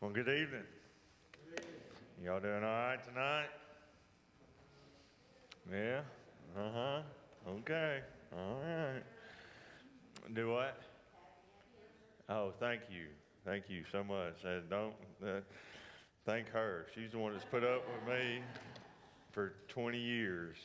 Well, good evening. Y'all doing all right tonight? Yeah? Uh huh. Okay. All right. Do what? Oh, thank you. Thank you so much. Uh, don't uh, thank her. She's the one that's put up with me for 20 years.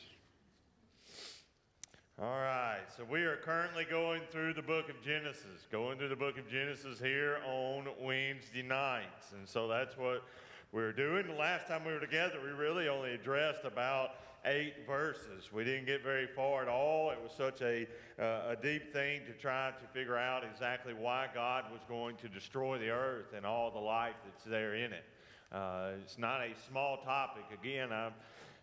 All right, so we are currently going through the book of Genesis, going through the book of Genesis here on Wednesday nights. And so that's what we're doing. The last time we were together, we really only addressed about eight verses. We didn't get very far at all. It was such a, uh, a deep thing to try to figure out exactly why God was going to destroy the earth and all the life that's there in it. Uh, it's not a small topic. Again, i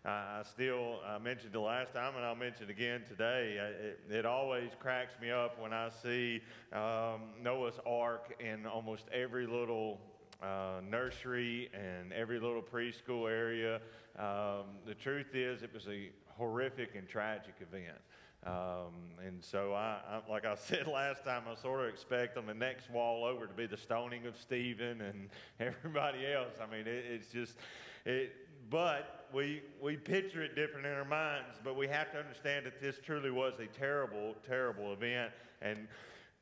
I still I mentioned the last time, and I'll mention again today. It, it always cracks me up when I see um, Noah's Ark in almost every little uh, nursery and every little preschool area. Um, the truth is, it was a horrific and tragic event. Um, and so, I, I, like I said last time, I sort of expect on the next wall over to be the stoning of Stephen and everybody else. I mean, it, it's just, it, but we, we picture it different in our minds, but we have to understand that this truly was a terrible, terrible event. And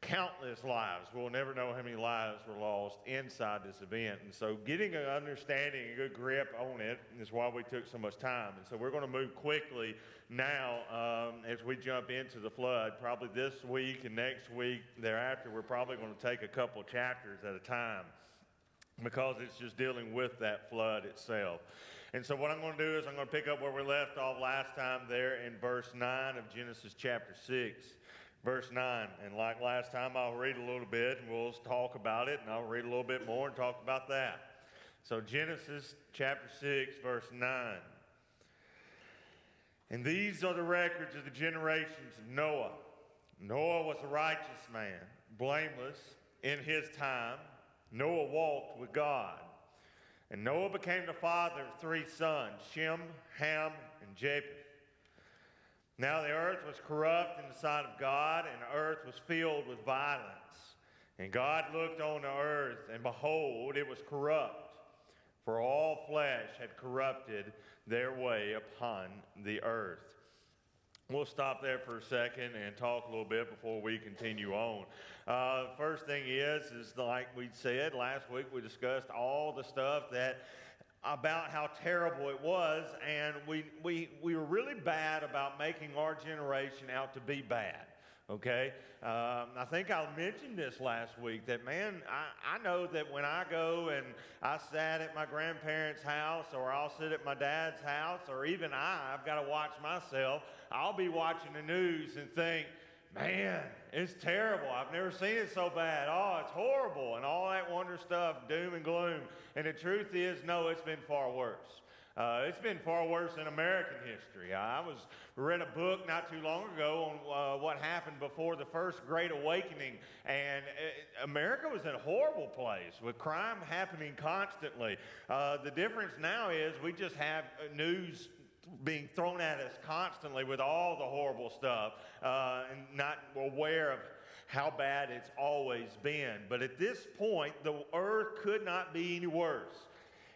countless lives. We'll never know how many lives were lost inside this event. And so, getting an understanding, a good grip on it is why we took so much time. And so, we're going to move quickly now um, as we jump into the flood. Probably this week and next week thereafter, we're probably going to take a couple chapters at a time because it's just dealing with that flood itself. And so, what I'm going to do is I'm going to pick up where we left off last time there in verse 9 of Genesis chapter 6. Verse 9. And like last time, I'll read a little bit and we'll talk about it, and I'll read a little bit more and talk about that. So, Genesis chapter 6, verse 9. And these are the records of the generations of Noah. Noah was a righteous man, blameless in his time. Noah walked with God. And Noah became the father of three sons Shem, Ham, and Japheth. Now the earth was corrupt in the sight of God, and the earth was filled with violence. And God looked on the earth, and behold, it was corrupt, for all flesh had corrupted their way upon the earth. We'll stop there for a second and talk a little bit before we continue on. Uh, first thing is, is like we said last week, we discussed all the stuff that about how terrible it was, and we, we, we were really bad about making our generation out to be bad. Okay? Um, I think I mentioned this last week that, man, I, I know that when I go and I sat at my grandparents' house or I'll sit at my dad's house or even I, I've got to watch myself, I'll be watching the news and think, man, it's terrible. I've never seen it so bad. Oh, it's horrible. And all that wonder stuff, doom and gloom. And the truth is, no, it's been far worse. Uh, it's been far worse in American history. I was read a book not too long ago on uh, what happened before the first Great Awakening, and it, uh, America was in a horrible place with crime happening constantly. Uh, the difference now is we just have news being thrown at us constantly with all the horrible stuff uh, and not aware of how bad it's always been. But at this point, the earth could not be any worse.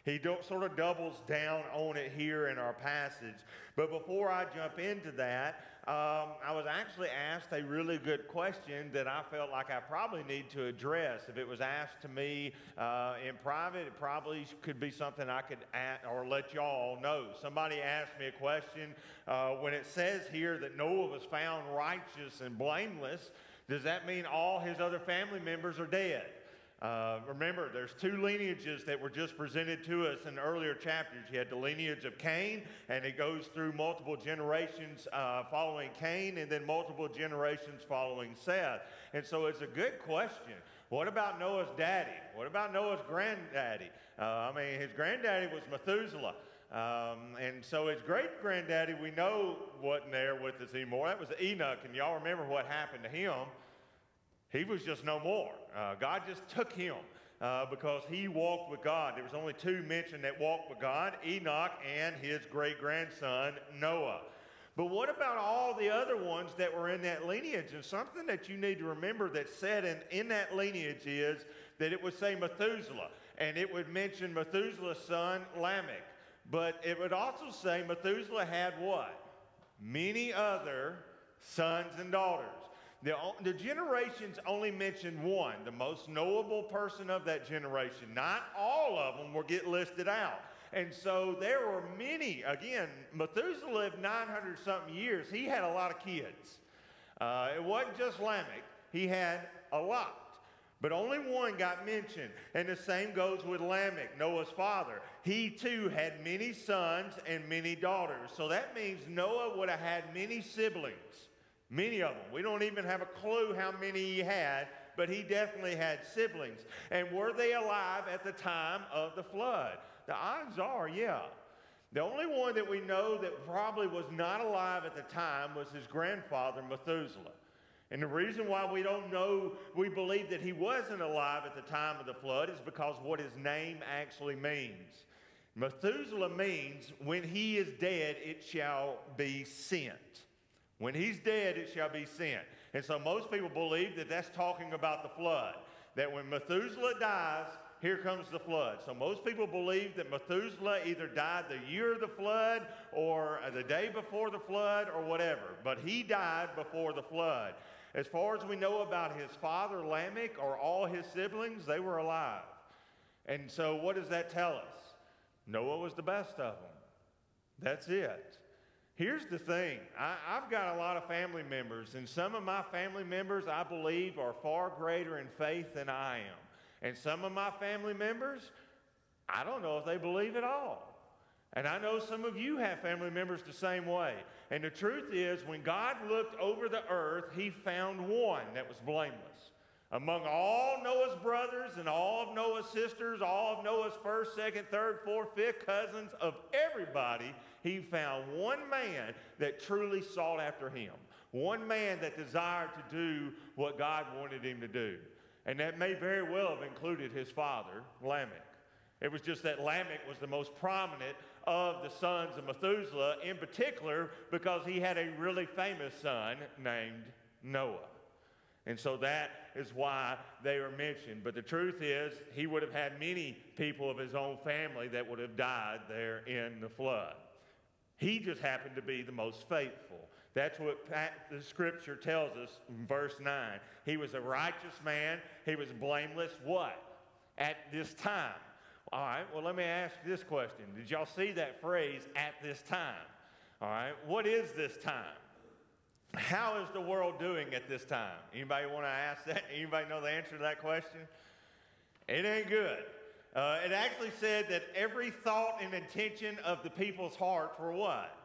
He sort of doubles down on it here in our passage. But before I jump into that, um, I was actually asked a really good question that I felt like I probably need to address. If it was asked to me uh, in private, it probably could be something I could add or let y'all know. Somebody asked me a question uh, when it says here that Noah was found righteous and blameless. Does that mean all his other family members are dead? Uh, remember, there's two lineages that were just presented to us in earlier chapters. You had the lineage of Cain, and it goes through multiple generations uh, following Cain, and then multiple generations following Seth. And so it's a good question. What about Noah's daddy? What about Noah's granddaddy? Uh, I mean, his granddaddy was Methuselah. Um, and so his great granddaddy, we know wasn't there with us anymore. That was Enoch, and y'all remember what happened to him. He was just no more. Uh, God just took him uh, because he walked with God. There was only two mentioned that walked with God Enoch and his great grandson, Noah. But what about all the other ones that were in that lineage? And something that you need to remember that's said in, in that lineage is that it would say Methuselah. and it would mention Methuselah's son Lamech. But it would also say Methuselah had what? Many other sons and daughters. The, the generations only mention one, the most knowable person of that generation. Not all of them will get listed out. And so there were many, again, Methuselah lived 900 something years. He had a lot of kids. Uh, it wasn't just Lamech, he had a lot. But only one got mentioned. And the same goes with Lamech, Noah's father. He too had many sons and many daughters. So that means Noah would have had many siblings. Many of them. We don't even have a clue how many he had, but he definitely had siblings. And were they alive at the time of the flood? The odds are, yeah. The only one that we know that probably was not alive at the time was his grandfather, Methuselah. And the reason why we don't know, we believe that he wasn't alive at the time of the flood is because what his name actually means. Methuselah means when he is dead, it shall be sent. When he's dead, it shall be sent. And so most people believe that that's talking about the flood. That when Methuselah dies, here comes the flood. So most people believe that Methuselah either died the year of the flood or the day before the flood or whatever. But he died before the flood. As far as we know about his father Lamech or all his siblings, they were alive. And so, what does that tell us? Noah was the best of them. That's it. Here's the thing I, have got a lot of family members, and some of my family members I believe are far greater in faith than I am. And some of my family members, I don't know if they believe at all. And I know some of you have family members the same way. And the truth is, when God looked over the earth, he found one that was blameless. Among all Noah's brothers and all of Noah's sisters, all of Noah's first, second, third, fourth, fifth cousins, of everybody, he found one man that truly sought after him. One man that desired to do what God wanted him to do. And that may very well have included his father, Lamech. It was just that Lamech was the most prominent of the sons of Methuselah, in particular because he had a really famous son named Noah. And so that is why they are mentioned. But the truth is, he would have had many people of his own family that would have died there in the flood. He just happened to be the most faithful. That's what the scripture tells us in verse 9. He was a righteous man. He was blameless. What? At this time. All right, well, let me ask this question. Did y'all see that phrase, at this time? All right, what is this time? How is the world doing at this time? Anybody want to ask that? Anybody know the answer to that question? It ain't good. Uh, it actually said that every thought and intention of the people's heart were what?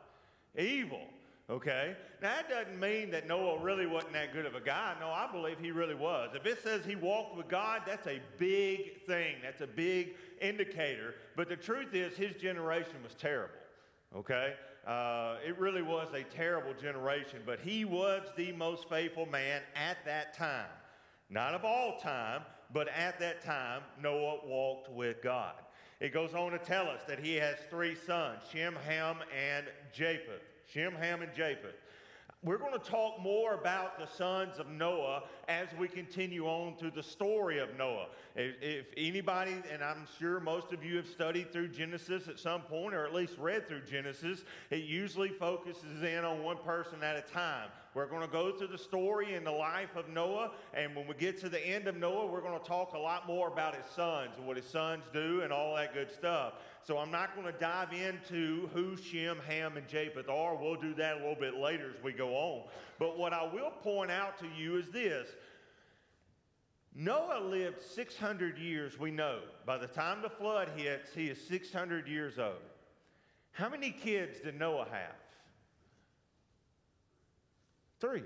Evil. Okay? Now, that doesn't mean that Noah really wasn't that good of a guy. No, I believe he really was. If it says he walked with God, that's a big thing. That's a big indicator. But the truth is, his generation was terrible. Okay? Uh, it really was a terrible generation, but he was the most faithful man at that time. Not of all time, but at that time, Noah walked with God. It goes on to tell us that he has three sons Shem, Ham, and Japheth. Shem, Ham, and Japheth. We're going to talk more about the sons of Noah as we continue on through the story of Noah. If, if, anybody, and I'm sure most of you have studied through Genesis at some point or at least read through Genesis, it usually focuses in on one person at a time. We're going to go through the story and the life of Noah, and when we get to the end of Noah, we're going to talk a lot more about his sons and what his sons do and all that good stuff. So I'm not going to dive into who Shem, Ham, and Japheth are. We'll do that a little bit later as we go on. But what I will point out to you is this. Noah lived 600 years, we know. By the time the flood hits, he is 600 years old. How many kids did Noah have? Three.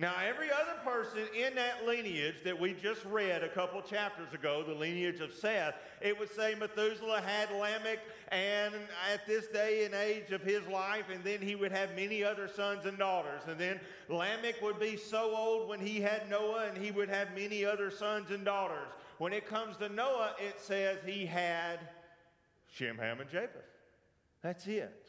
Now, every other person in that lineage that we just read a couple chapters ago, the lineage of Seth, it would say Methuselah had Lamech, and at this day and age of his life, and then he would have many other sons and daughters. And then Lamech would be so old when he had Noah, and he would have many other sons and daughters. When it comes to Noah, it says he had Shem, Ham, and Japheth. That's it.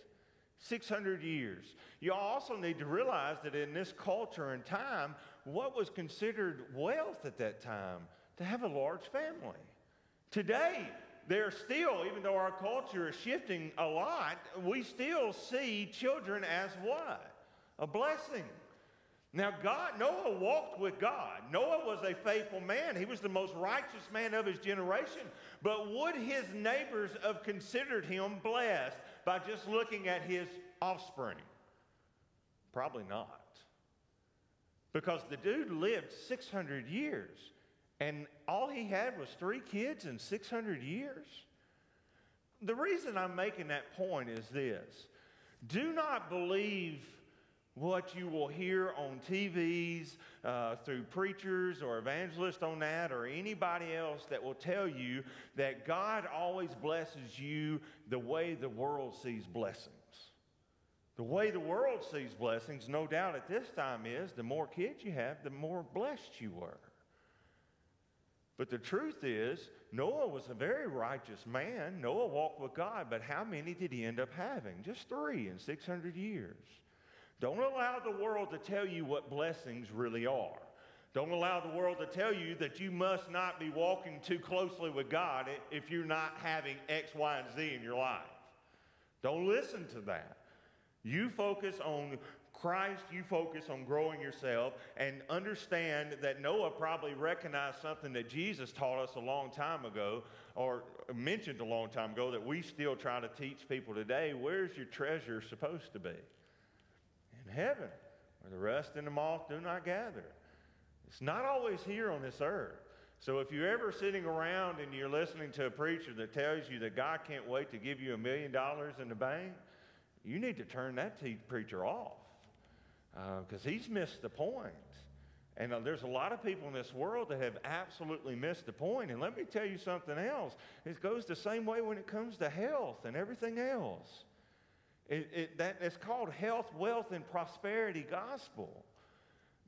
600 years. You also need to realize that in this culture and time, what was considered wealth at that time? To have a large family. Today, there's still, even though our culture is shifting a lot, we still see children as what? A blessing. Now, God, Noah walked with God. Noah was a faithful man. He was the most righteous man of his generation. But would his neighbors have considered him blessed by just looking at his offspring? Probably not. Because the dude lived 600 years, and all he had was three kids in 600 years. The reason I'm making that point is this do not believe what you will hear on TVs uh, through preachers or evangelists on that or anybody else that will tell you that God always blesses you the way the world sees blessings. The way the world sees blessings, no doubt at this time, is the more kids you have, the more blessed you were. But the truth is, Noah was a very righteous man. Noah walked with God, but how many did he end up having? Just three in 600 years. Don't allow the world to tell you what blessings really are. Don't allow the world to tell you that you must not be walking too closely with God if you're not having X, Y, and Z in your life. Don't listen to that. You focus on Christ, you focus on growing yourself and understand that Noah probably recognized something that Jesus taught us a long time ago or mentioned a long time ago that we still try to teach people today. Where's your treasure supposed to be? Heaven, where the rest and the moth do not gather. It's not always here on this earth. So if you're ever sitting around and you're listening to a preacher that tells you that God can't wait to give you a million dollars in the bank, you need to turn that preacher off because uh, he's missed the point. And uh, there's a lot of people in this world that have absolutely missed the point. And let me tell you something else. It goes the same way when it comes to health and everything else. It, it, that, it's called health, wealth, and prosperity gospel.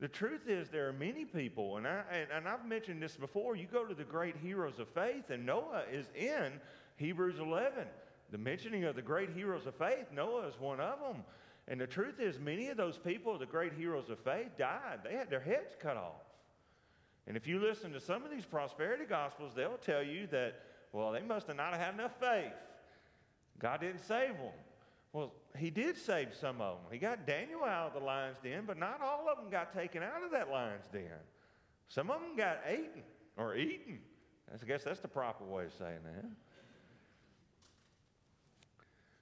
The truth is, there are many people, and, I, and, and I've mentioned this before. You go to the great heroes of faith, and Noah is in Hebrews 11. The mentioning of the great heroes of faith, Noah is one of them. And the truth is, many of those people, the great heroes of faith, died. They had their heads cut off. And if you listen to some of these prosperity gospels, they'll tell you that, well, they must have not had enough faith. God didn't save them. Well, he did save some of them. He got Daniel out of the lion's den, but not all of them got taken out of that lion's den. Some of them got eaten or eaten. I guess that's the proper way of saying that.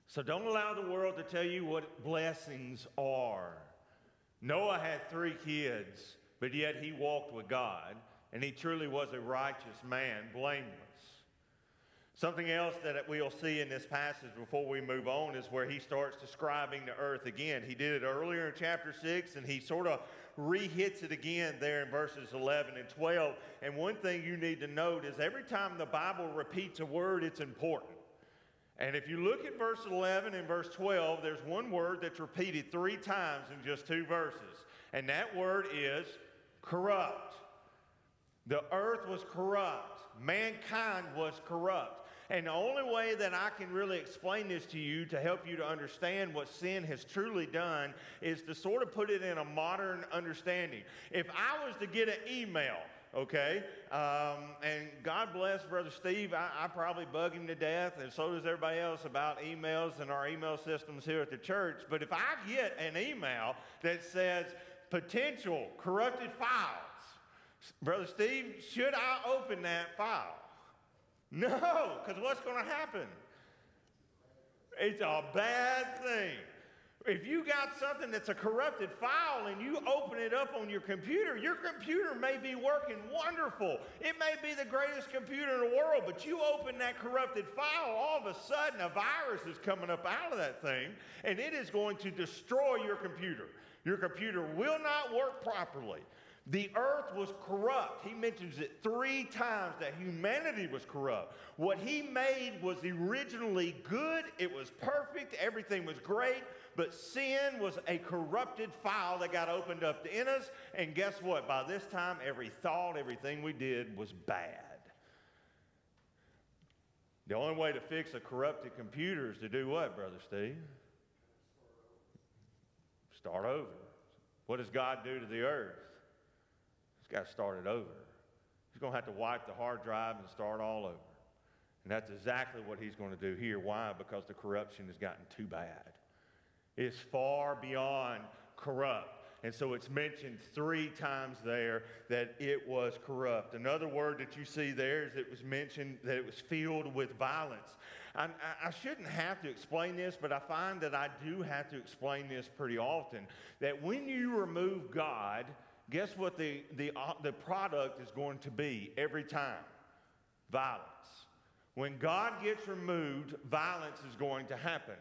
So don't allow the world to tell you what blessings are. Noah had three kids, but yet he walked with God, and he truly was a righteous man, blameless. Something else that we'll see in this passage before we move on is where he starts describing the earth again. He did it earlier in chapter 6, and he sort of re-hits it again there in verses 11 and 12. And one thing you need to note is every time the Bible repeats a word, it's important. And if you look at verse 11 and verse 12, there's one word that's repeated three times in just two verses. And that word is corrupt. The earth was corrupt. Mankind was corrupt. And the only way that I can really explain this to you to help you to understand what sin has truly done is to sort of put it in a modern understanding. If I was to get an email, okay? Um, and God bless Brother Steve. I, I, probably bug him to death, and so does everybody else about emails and our email systems here at the church. But if I get an email that says potential corrupted files, Brother Steve, should I open that file? No, because what's going to happen? It's a bad thing. If you got something that's a corrupted file and you open it up on your computer, your computer may be working wonderful. It may be the greatest computer in the world, but you open that corrupted file, all of a sudden a virus is coming up out of that thing and it is going to destroy your computer. Your computer will not work properly. The earth was corrupt. He mentions it three times that humanity was corrupt. What he made was originally good, it was perfect, everything was great, but sin was a corrupted file that got opened up in us. And guess what? By this time, every thought, everything we did was bad. The only way to fix a corrupted computer is to do what, Brother Steve? Start over. What does God do to the earth? Got to start it over. He's going to have to wipe the hard drive and start all over. And that's exactly what he's going to do here. Why? Because the corruption has gotten too bad. It's far beyond corrupt. And so it's mentioned three times there that it was corrupt. Another word that you see there is it was mentioned that it was filled with violence. I, I, shouldn't have to explain this, but I find that I do have to explain this pretty often. That when you remove God, guess what the, the, uh, the product is going to be every time? Violence. When God gets removed, violence is going to happen.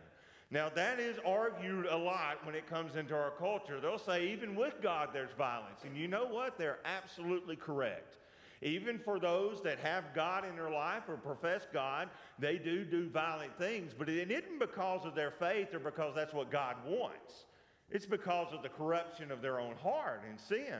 Now, that is argued a lot when it comes into our culture. They'll say, even with God, there's violence. And you know what? They're absolutely correct. Even for those that have God in their life or profess God, they do do violent things, but it isn't because of their faith or because that's what God wants. It's because of the corruption of their own heart and sin.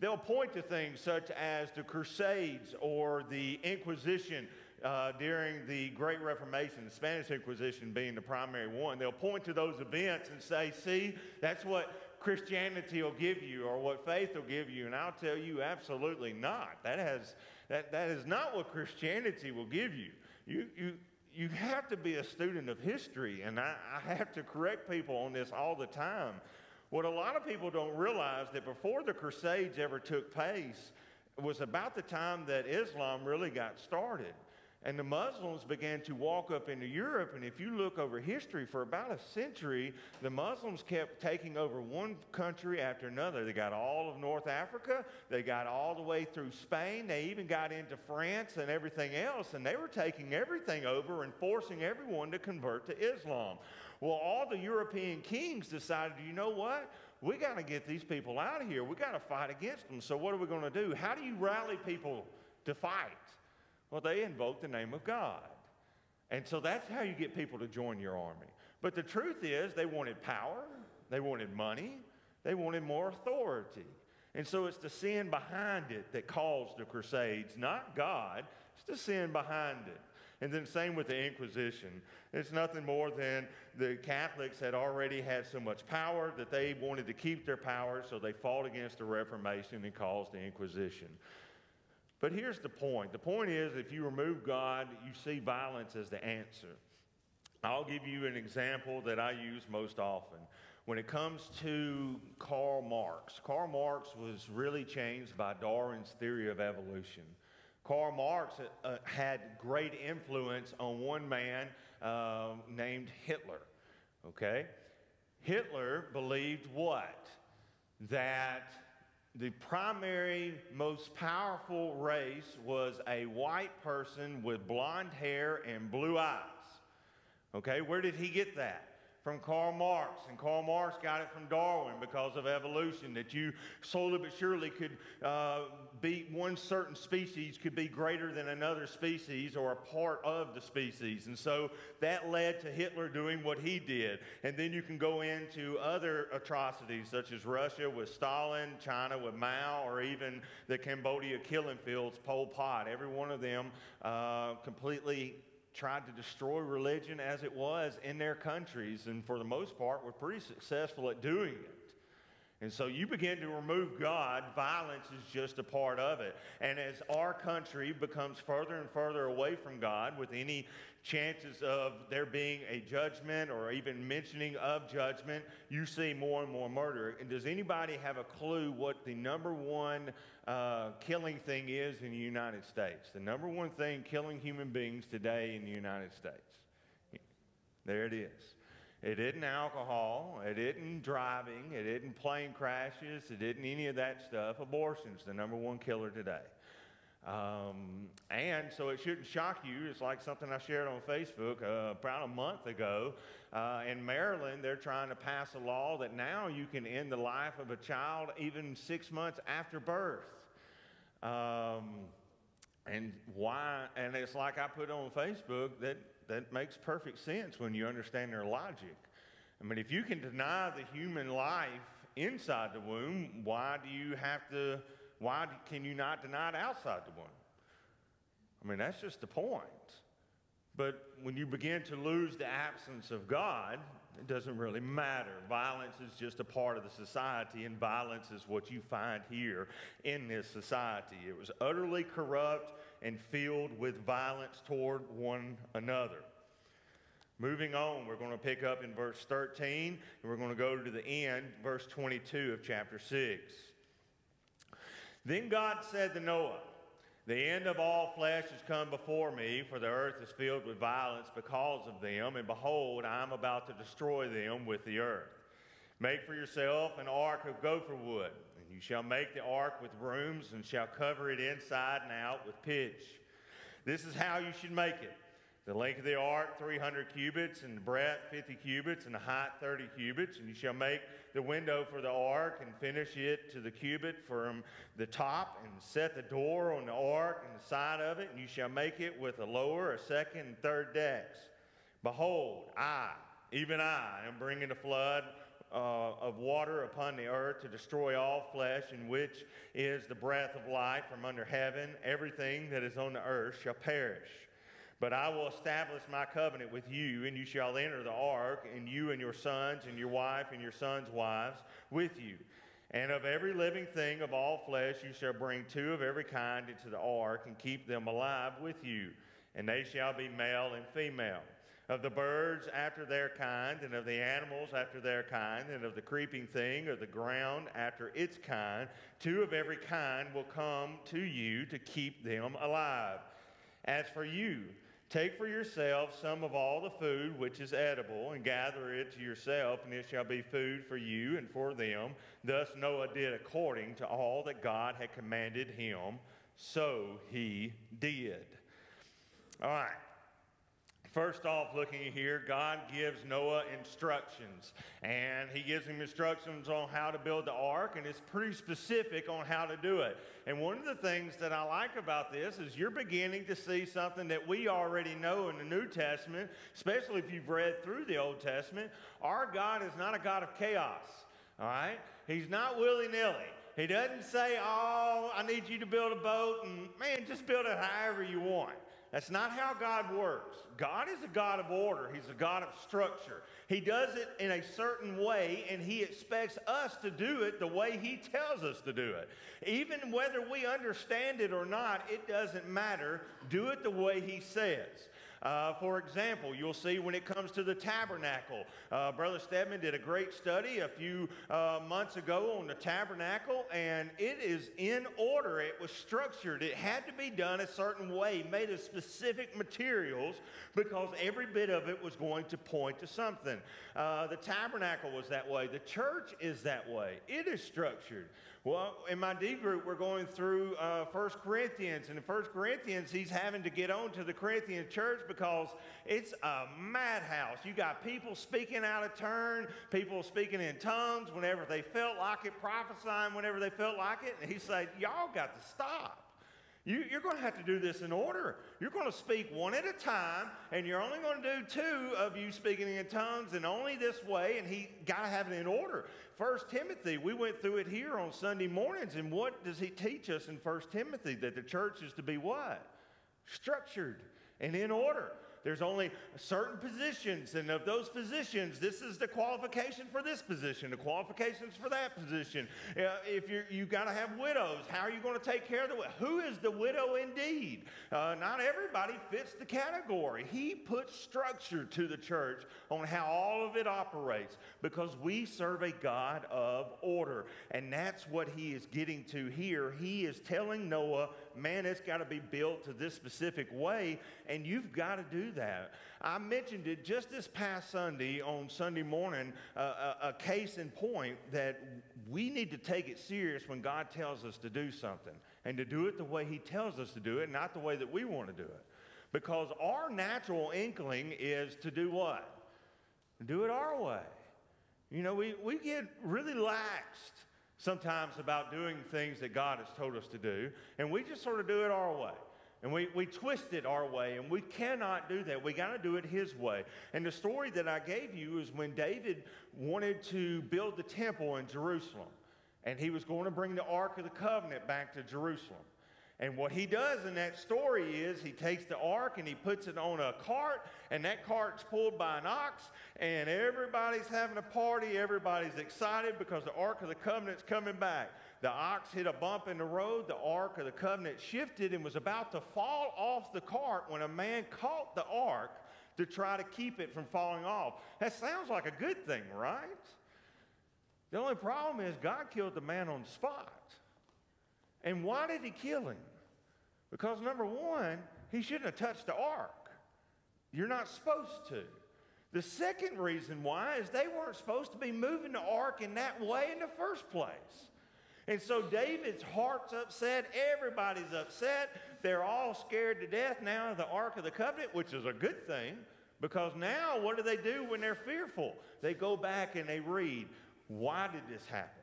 They'll point to things such as the Crusades or the Inquisition uh, during the Great Reformation, the Spanish Inquisition being the primary one. They'll point to those events and say, see, that's what Christianity will give you or what faith will give you. And I'll tell you, absolutely not. That, has, that, that is not what Christianity will give you. You, you, you have to be a student of history, and I, I have to correct people on this all the time. What a lot of people don't realize that before the Crusades ever took place was about the time that Islam really got started. And the Muslims began to walk up into Europe. And if you look over history, for about a century, the Muslims kept taking over one country after another. They got all of North Africa, they got all the way through Spain, they even got into France and everything else. And they were taking everything over and forcing everyone to convert to Islam. Well, all the European kings decided, you know what? We got to get these people out of here. We got to fight against them. So, what are we going to do? How do you rally people to fight? Well, they invoke the name of God. And so that's how you get people to join your army. But the truth is, they wanted power, they wanted money, they wanted more authority. And so it's the sin behind it that caused the Crusades, not God. It's the sin behind it. And then, same with the Inquisition. It's nothing more than the Catholics had already had so much power that they wanted to keep their power, so they fought against the Reformation and caused the Inquisition. But here's the point the point is, if you remove God, you see violence as the answer. I'll give you an example that I use most often. When it comes to Karl Marx, Karl Marx was really changed by Darwin's theory of evolution. Karl Marx uh, had great influence on one man uh, named Hitler. Okay? Hitler believed what? That the primary, most powerful race was a white person with blonde hair and blue eyes. Okay, where did he get that? from Karl Marx, and Karl Marx got it from Darwin because of evolution, that you slowly but surely could uh, be one certain species could be greater than another species or a part of the species. And so that led to Hitler doing what he did. And then you can go into other atrocities, such as Russia with Stalin, China with Mao, or even the Cambodia killing fields, Pol Pot. Every one of them uh, completely tried to destroy religion as it was in their countries, and for the most part, were pretty successful at doing it. And so you begin to remove God, violence is just a part of it. And as our country becomes further and further away from God, with any chances of there being a judgment or even mentioning of judgment, you see more and more murder. And does anybody have a clue what the number one uh, killing thing is in the United States? The number one thing killing human beings today in the United States. There it is. It isn't alcohol. It isn't driving. It isn't plane crashes. It isn't any of that stuff. Abortion's the number one killer today. Um, and so it shouldn't shock you. It's like something I shared on Facebook uh, about a month ago. Uh, in Maryland, they're trying to pass a law that now you can end the life of a child even six months after birth. Um, and why? And it's like I put on Facebook that that makes perfect sense when you understand their logic. I mean, if you can deny the human life inside the womb, why do you have to, why can you not deny it outside the womb? I mean, that's just the point. But when you begin to lose the absence of God, It doesn't really matter. Violence is just a part of the society, and violence is what you find here in this society. It was utterly corrupt and filled with violence toward one another. Moving on, we're going to pick up in verse 13, and we're going to go to the end, verse 22 of chapter 6. Then God said to Noah, The end of all flesh has come before me, for the earth is filled with violence because of them, and behold, I am about to destroy them with the earth. Make for yourself an ark of gopher wood, you shall make the ark with rooms, and shall cover it inside and out with pitch. This is how you should make it. The length of the ark, 300 cubits, and the breadth, 50 cubits, and the height, 30 cubits. And you shall make the window for the ark and finish it to the cubit from the top, and set the door on the ark and the side of it. And you shall make it with a lower, a second, and third decks. Behold, I, even I, am bringing a flood uh, of water upon the earth to destroy all flesh, in which is the breath of life from under heaven. Everything that is on the earth shall perish. But I will establish my covenant with you, and you shall enter the ark, and you and your sons, and your wife, and your sons' wives with you. And of every living thing of all flesh you shall bring two of every kind into the ark, and keep them alive with you. And they shall be male and female. Of the birds after their kind, and of the animals after their kind, and of the creeping thing of the ground after its kind, two of every kind will come to you to keep them alive. As for you, Take for yourself some of all the food which is edible, and gather it to yourself, and it shall be food for you and for them. Thus Noah did according to all that God had commanded him, so he did. All right. First off, looking here, God gives Noah instructions. And he gives him instructions on how to build the ark, and it's pretty specific on how to do it. And one of the things that I like about this is you're beginning to see something that we already know in the New Testament, especially if you've read through the Old Testament. Our God is not a God of chaos, all right? He's not willy nilly. He doesn't say, Oh, I need you to build a boat, and man, just build it however you want. That's not how God works. God is a God of order, He's a God of structure. He does it in a certain way, and He expects us to do it the way He tells us to do it. Even whether we understand it or not, it doesn't matter. Do it the way He says. Uh, for example, you'll see when it comes to the tabernacle, uh, Brother Stedman did a great study a few uh, months ago on the tabernacle, and it is in order. It was structured. It had to be done a certain way, made of specific materials, because every bit of it was going to point to something. Uh, the tabernacle was that way. The church is that way. It is structured. Well, in my D group, we're going through uh, 1 Corinthians. And in 1 Corinthians, he's having to get on to the Corinthian church because it's a madhouse. You got people speaking out of turn, people speaking in tongues whenever they felt like it, prophesying whenever they felt like it. And he said, Y'all got to stop. You, are going to have to do this in order. You're going to speak one at a time, and you're only going to do two of you speaking in tongues, and only this way, and he got to have it in order. First Timothy, we went through it here on Sunday mornings, and what does he teach us in First Timothy? That the church is to be what? Structured and in order. There's only certain positions, and of those positions, this is the qualification for this position, the qualifications for that position. Uh, if you're, you got to have widows, how are you going to take care of the widow? Who is the widow indeed? Uh, not everybody fits the category. He puts structure to the church on how all of it operates because we serve a God of order, and that's what he is getting to here. He is telling Noah, man, it's got to be built to this specific way, and you've got to do that. I mentioned it just this past Sunday on Sunday morning, uh, a, a case in point that we need to take it serious when God tells us to do something and to do it the way He tells us to do it, not the way that we want to do it. Because our natural inkling is to do what? Do it our way. You know, we, we get really laxed sometimes about doing things that God has told us to do, and we just sort of do it our way. And we, we twist it our way, and we cannot do that. We got to do it His way. And the story that I gave you is when David wanted to build the temple in Jerusalem, and he was going to bring the Ark of the Covenant back to Jerusalem. And what he does in that story is he takes the ark and he puts it on a cart, and that cart's pulled by an ox, and everybody's having a party. Everybody's excited because the Ark of the Covenant's coming back. The ox hit a bump in the road. The Ark of the Covenant shifted and was about to fall off the cart when a man caught the ark to try to keep it from falling off. That sounds like a good thing, right? The only problem is God killed the man on the spot. And why did he kill him? Because number one, he shouldn't have touched the ark. You're not supposed to. The second reason why is they weren't supposed to be moving the ark in that way in the first place. And so David's heart's upset. Everybody's upset. They're all scared to death now of the Ark of the Covenant, which is a good thing because now what do they do when they're fearful? They go back and they read, why did this happen?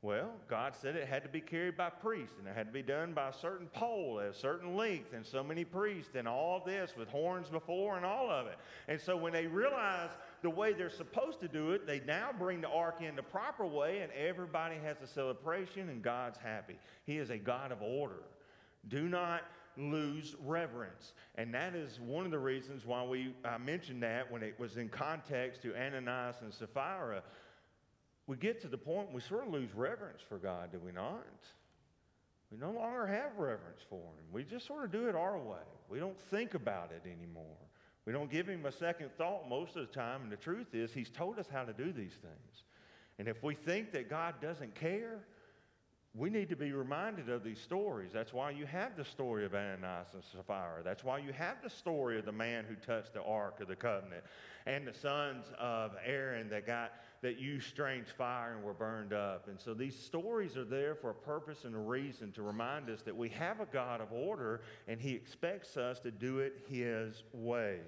Well, God said it had to be carried by priests, and it had to be done by a certain pole at a certain length, and so many priests, and all this with horns before, and all of it. And so when they realize the way they're supposed to do it, they now bring the ark in the proper way, and everybody has a celebration, and God's happy. He is a God of order. Do not lose reverence. And that is one of the reasons why we I mentioned that when it was in context to Ananias and Sapphira we get to the point we sort of lose reverence for God, do we not? We no longer have reverence for Him. We just sort of do it our way. We don't think about it anymore. We don't give Him a second thought most of the time. And the truth is, He's told us how to do these things. And if we think that God doesn't care, we need to be reminded of these stories. That's why you have the story of Ananias and Sapphira. That's why you have the story of the man who touched the Ark of the Covenant and the sons of Aaron that got that used strange fire and were burned up. And so these stories are there for a purpose and a reason to remind us that we have a God of order and he expects us to do it his way.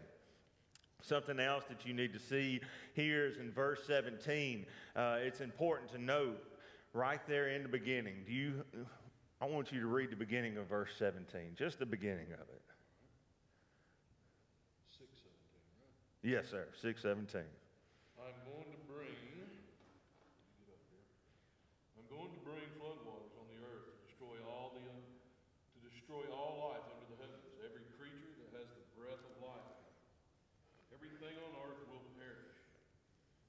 Something else that you need to see here is in verse 17. Uh, it's important to note right there in the beginning. Do you? I want you to read the beginning of verse 17, just the beginning of it. 617, right? Yes, sir. 617. I'm going to bring, I'm going to bring floodwaters on the earth to destroy all the, to destroy all life under the heavens, every creature that has the breath of life. Everything on earth will perish.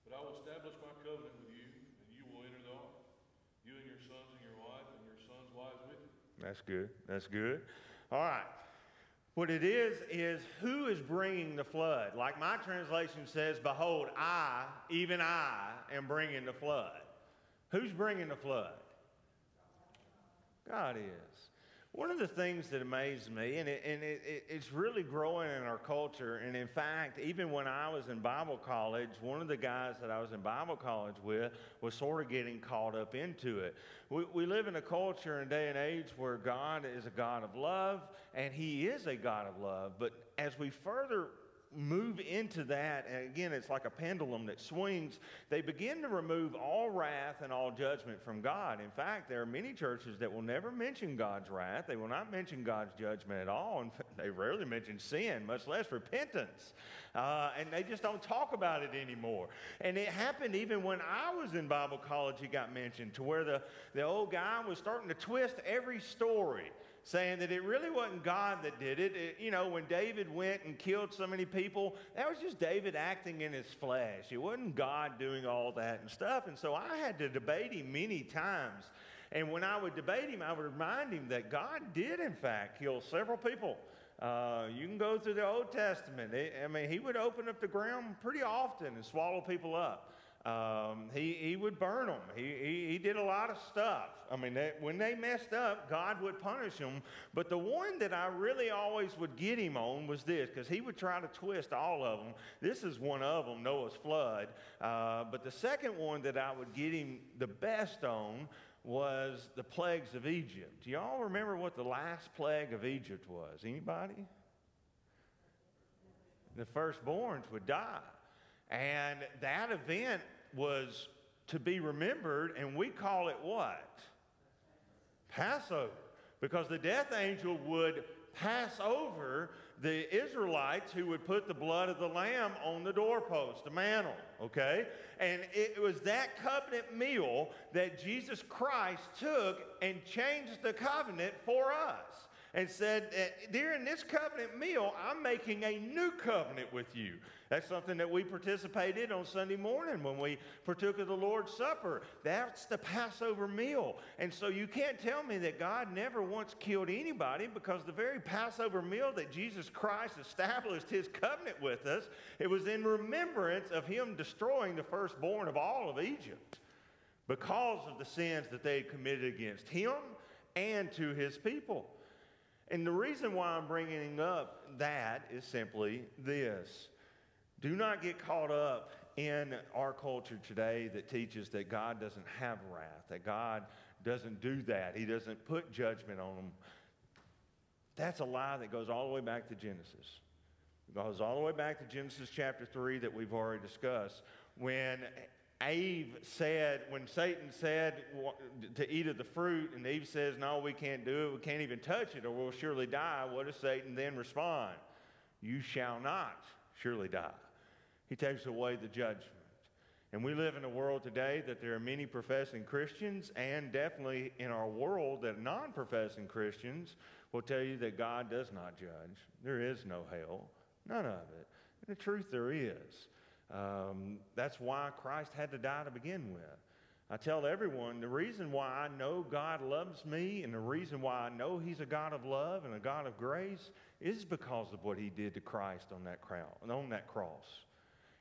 But I will establish my covenant with you, and you will enter the ark, you and your sons and your wife, and your sons' wives with you. That's good. That's good. All right. What it is, is who is bringing the flood? Like my translation says, Behold, I, even I, am bringing the flood. Who's bringing the flood? God is. One of the things that amazed me, and, it, and it, it, it's really growing in our culture, and in fact, even when I was in Bible college, one of the guys that I was in Bible college with was sort of getting caught up into it. We, we live in a culture and day and age where God is a God of love, and He is a God of love, but as we further move into that, and again, it's like a pendulum that swings, they begin to remove all wrath and all judgment from God. In fact, there are many churches that will never mention God's wrath. They will not mention God's judgment at all. And they rarely mention sin, much less repentance. Uh, and they just don't talk about it anymore. And it happened even when I was in Bible college, it got mentioned to where the, the old guy was starting to twist every story saying that it really wasn't God that did it. it. You know, when David went and killed so many people, that was just David acting in his flesh. It wasn't God doing all that and stuff. And so I had to debate him many times. And when I would debate him, I would remind him that God did, in fact, kill several people. Uh, you can go through the Old Testament. It, I mean, he would open up the ground pretty often and swallow people up. Um, he, he would burn them. He, he, he, did a lot of stuff. I mean, they, when they messed up, God would punish them. But the one that I really always would get him on was this, because he would try to twist all of them. This is one of them, Noah's flood. Uh, but the second one that I would get him the best on was the plagues of Egypt. Do y'all remember what the last plague of Egypt was? Anybody? The firstborns would die. And that event was to be remembered, and we call it what? Passover. Because the death angel would pass over the Israelites who would put the blood of the lamb on the doorpost, the mantle, okay? And it was that covenant meal that Jesus Christ took and changed the covenant for us. And said, eh, During this covenant meal, I'm making a new covenant with you. That's something that we participated in on Sunday morning when we partook of the Lord's Supper. That's the Passover meal. And so you can't tell me that God never once killed anybody because the very Passover meal that Jesus Christ established his covenant with us, it was in remembrance of him destroying the firstborn of all of Egypt because of the sins that they had committed against him and to his people. And the reason why I'm bringing up that is simply this do not get caught up in our culture today that teaches that God doesn't have wrath, that God doesn't do that, He doesn't put judgment on them. That's a lie that goes all the way back to Genesis. It goes all the way back to Genesis chapter 3 that we've already discussed. When Eve said, when Satan said to eat of the fruit, and Eve says, No, we can't do it, we can't even touch it, or we'll surely die, what does Satan then respond? You shall not surely die. He takes away the judgment. And we live in a world today that there are many professing Christians, and definitely in our world that non professing Christians will tell you that God does not judge. There is no hell, none of it. And the truth, there is. Um, that's why Christ had to die to begin with. I tell everyone the reason why I know God loves me and the reason why I know He's a God of love and a God of grace is because of what He did to Christ on that, crown, on that cross.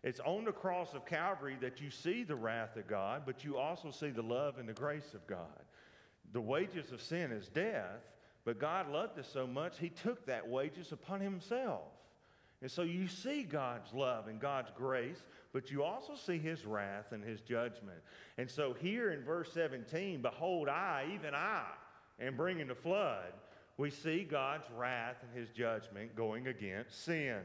It's on the cross of Calvary that you see the wrath of God, but you also see the love and the grace of God. The wages of sin is death, but God loved us so much, He took that wages upon Himself. And so you see God's love and God's grace, but you also see His wrath and His judgment. And so here in verse 17, behold, I, even I, am bringing the flood. We see God's wrath and His judgment going against sin.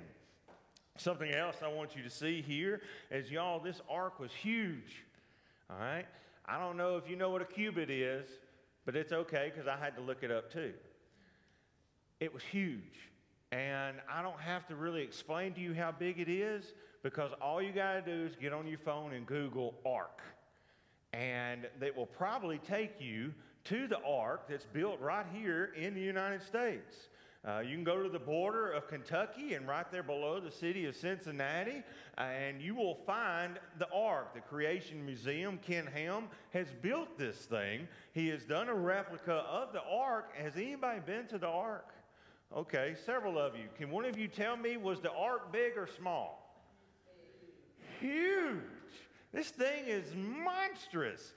Something else I want you to see here is, y'all, this ark was huge. All right? I don't know if you know what a cubit is, but it's okay because I had to look it up too. It was huge. And I don't have to really explain to you how big it is because all you got to do is get on your phone and Google ark. And it will probably take you to the ark that's built right here in the United States. Uh, you can go to the border of Kentucky and right there below the city of Cincinnati, uh, and you will find the Ark. The Creation Museum, Ken Ham, has built this thing. He has done a replica of the Ark. Has anybody been to the Ark? Okay, several of you. Can one of you tell me, was the Ark big or small? Huge. This thing is monstrous.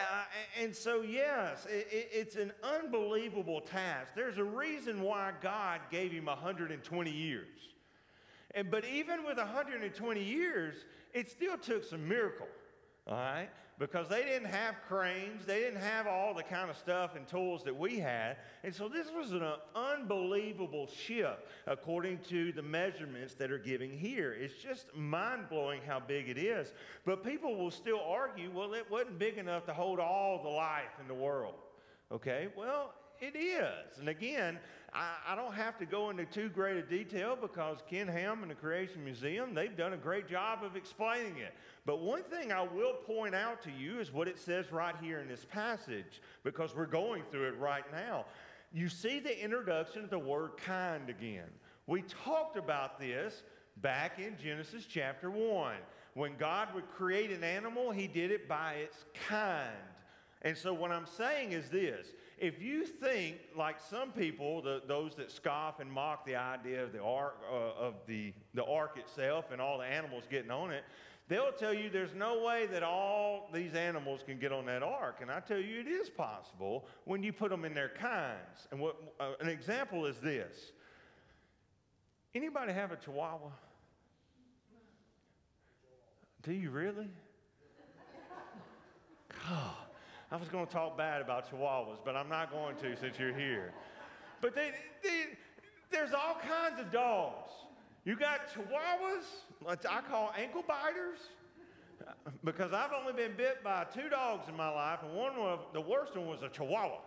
Uh, and so, yes, it, it's an unbelievable task. There's a reason why God gave him 120 years. And, but even with 120 years, it still took some miracle, all right? because they didn't have cranes, they didn't have all the kind of stuff and tools that we had. And so this was an unbelievable ship according to the measurements that are giving here. It's just mind blowing how big it is. But people will still argue, well, it wasn't big enough to hold all the life in the world. Okay, well, it is. And again, I, I, don't have to go into too great a detail because Ken Ham and the Creation Museum, they've done a great job of explaining it. But one thing I will point out to you is what it says right here in this passage because we're going through it right now. You see the introduction of the word kind again. We talked about this back in Genesis chapter 1. When God would create an animal, he did it by its kind. And so, what I'm saying is this if you think, like some people, the, those that scoff and mock the idea of the ark, uh, of the, the ark itself and all the animals getting on it, they'll tell you there's no way that all these animals can get on that ark. And I tell you, it is possible when you put them in their kinds. And what, uh, an example is this anybody have a chihuahua? Do you really? God. I was going to talk bad about chihuahuas, but I'm not going to since you're here. But they, they, there's all kinds of dogs. You got chihuahuas, I call ankle biters, because I've only been bit by two dogs in my life, and one of the worst one was a chihuahua.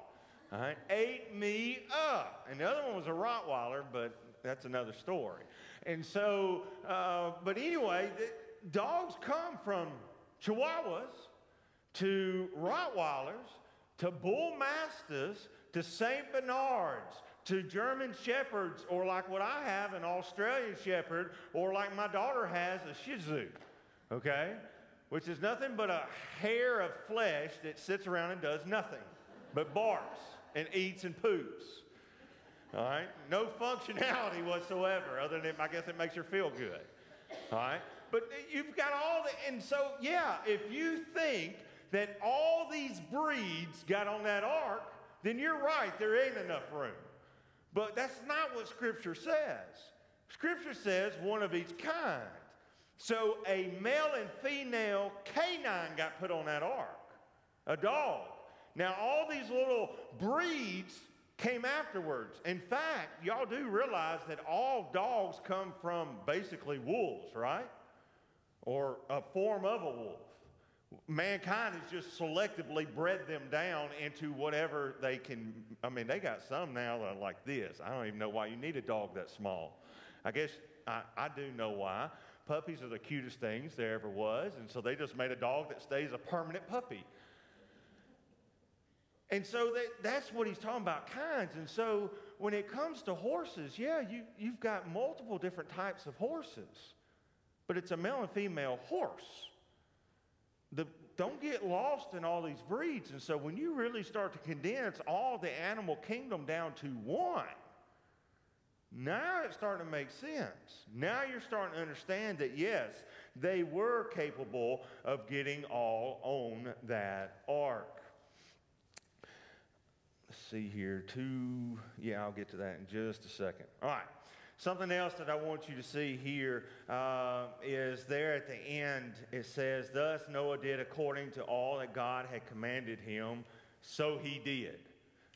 All right, ate me up, and the other one was a Rottweiler, but that's another story. And so, uh, but anyway, dogs come from chihuahuas to Rottweilers, to Bull Mastiffs, to St. Bernards, to German shepherds, or like what I have, an Australian shepherd, or like my daughter has, a Shih Tzu, okay? Which is nothing but a hair of flesh that sits around and does nothing but barks and eats and poops. All right? No functionality whatsoever, other than I guess it makes her feel good. All right? But you've got all the, and so, yeah, if you think that all these breeds got on that ark, then you're right, there ain't enough room. But that's not what Scripture says. Scripture says one of each kind. So a male and female canine got put on that ark, a dog. Now, all these little breeds came afterwards. In fact, y'all do realize that all dogs come from basically wolves, right? Or a form of a wolf. Mankind has just selectively bred them down into whatever they can. I mean, they got some now that are like this. I don't even know why you need a dog that small. I guess I, I do know why. Puppies are the cutest things there ever was, and so they just made a dog that stays a permanent puppy. And so that, that's what he's talking about kinds. And so when it comes to horses, yeah, you, you've got multiple different types of horses, but it's a male and female horse. The, don't get lost in all these breeds. And so when you really start to condense all the animal kingdom down to one, now it's starting to make sense. Now you're starting to understand that, yes, they were capable of getting all on that ark Let's see here. Two, yeah, I'll get to that in just a second. All right. Something else that I want you to see here uh, is there at the end, it says, Thus Noah did according to all that God had commanded him, so he did.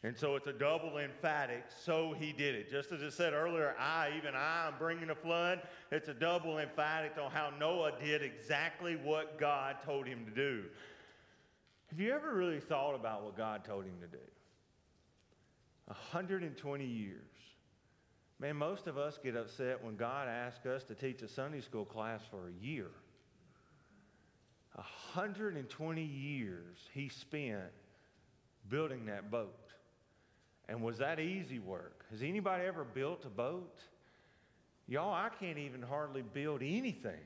And so it's a double emphatic, so he did it. Just as it said earlier, I, even I, am bringing a flood. It's a double emphatic on how Noah did exactly what God told him to do. Have you ever really thought about what God told him to do? 120 years. Man, most of us get upset when God asks us to teach a Sunday school class for a year. 120 years he spent building that boat. And was that easy work? Has anybody ever built a boat? Y'all, I can't even hardly build anything.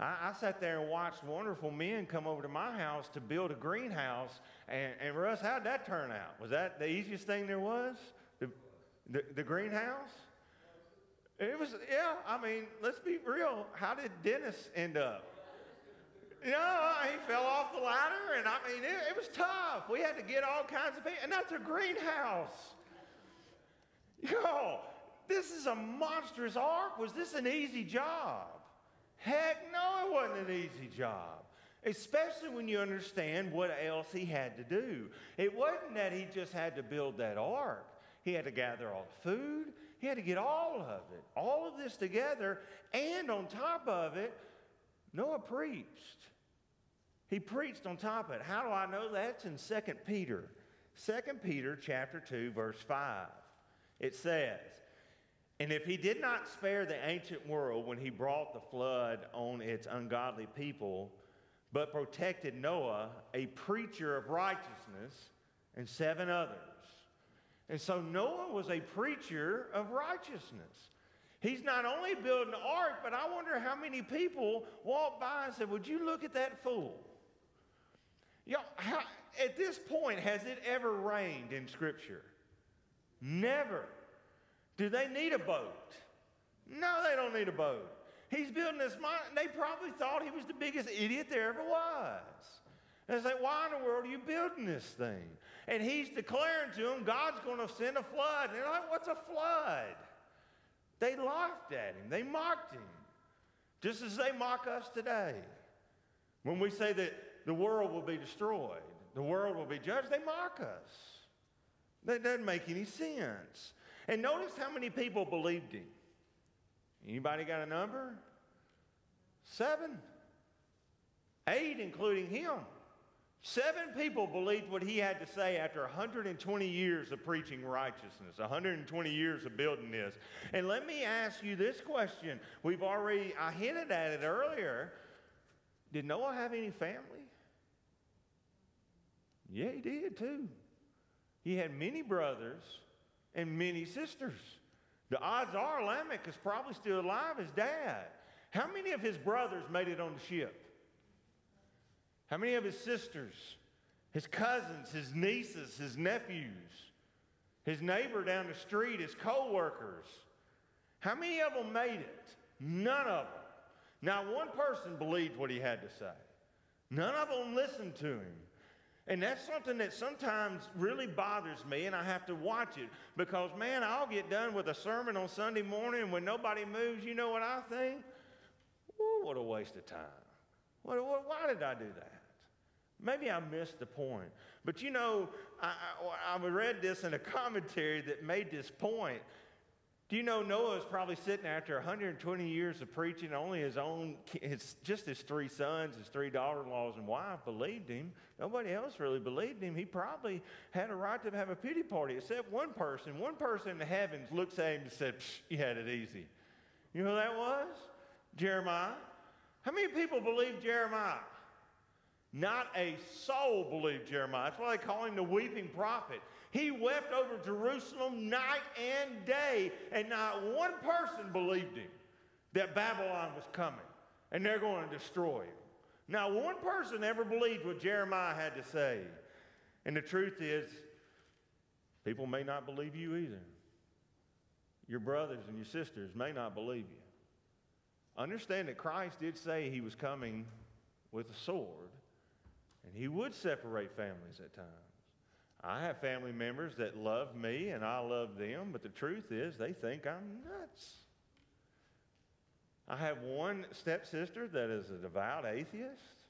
I, I, sat there and watched wonderful men come over to my house to build a greenhouse. And, and Russ, how'd that turn out? Was that the easiest thing there was? The, the, the greenhouse? It was, yeah, I mean, let's be real. How did Dennis end up? You know, uh, he fell off the ladder, and I mean, it, it was tough. We had to get all kinds of people, and that's a greenhouse. Yo, this is a monstrous ark. Was this an easy job? Heck no, it wasn't an easy job. Especially when you understand what else he had to do. It wasn't that he just had to build that ark. He had to gather all the food. He had to get all of it, all of this together. And on top of it, Noah preached. He preached on top of it. How do I know that? It's in 2 Peter. 2 Peter chapter 2, verse 5. It says, and if he did not spare the ancient world when he brought the flood on its ungodly people, but protected Noah, a preacher of righteousness, and seven others. And so Noah was a preacher of righteousness. He's not only building an ark, but I wonder how many people walked by and said, Would you look at that fool? You at this point, has it ever rained in Scripture? Never. Do they need a boat? No, they don't need a boat. He's building this mountain. They probably thought he was the biggest idiot there ever was. They say, why in the world are you building this thing? And he's declaring to them, God's going to send a flood. And they're like, what's a flood? They laughed at him. They mocked him. Just as they mock us today. When we say that the world will be destroyed, the world will be judged, they mock us. That doesn't make any sense. And notice how many people believed him. Anybody got a number? Seven. Eight, including him. Seven people believed what he had to say after 120 years of preaching righteousness, 120 years of building this. And let me ask you this question. We've already, I hinted at it earlier. Did Noah have any family? Yeah, he did too. He had many brothers and many sisters. The odds are Lamech is probably still alive as dad. How many of his brothers made it on the ship? How many of his sisters, his cousins, his nieces, his nephews, his neighbor down the street, his co workers? How many of them made it? None of them. Not one person believed what he had to say. None of them listened to him. And that's something that sometimes really bothers me, and I have to watch it because, man, I'll get done with a sermon on Sunday morning, and when nobody moves, you know what I think? Ooh, what a waste of time. What, what, why did I do that? Maybe I missed the point. But you know, I, I, I read this in a commentary that made this point do you know Noah was probably sitting after 120 years of preaching, only his own, his, just his three sons, his three daughter-in-laws and wife believed him. Nobody else really believed him. He probably had a right to have a pity party, except one person. One person in the heavens looks at him and said, you had it easy. You know who that was? Jeremiah. How many people believed Jeremiah? Not a soul believed Jeremiah. That's why they call him the weeping prophet. He wept over Jerusalem night and day, and not one person believed him that Babylon was coming and they're going to destroy him. Not one person ever believed what Jeremiah had to say. And the truth is, people may not believe you either. Your brothers and your sisters may not believe you. Understand that Christ did say he was coming with a sword, and he would separate families at times. I have family members that love me and I love them, but the truth is they think I'm nuts. I have one stepsister that is a devout atheist.